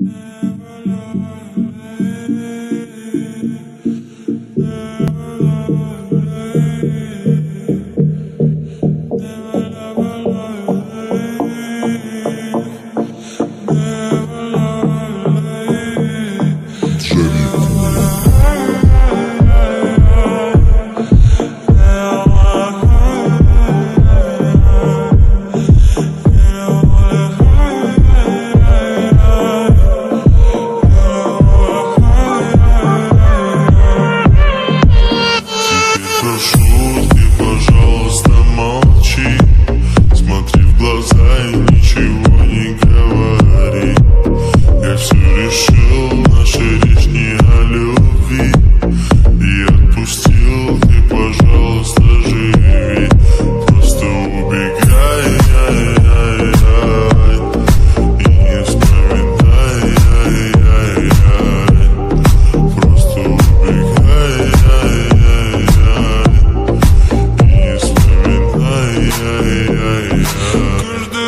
Música yeah.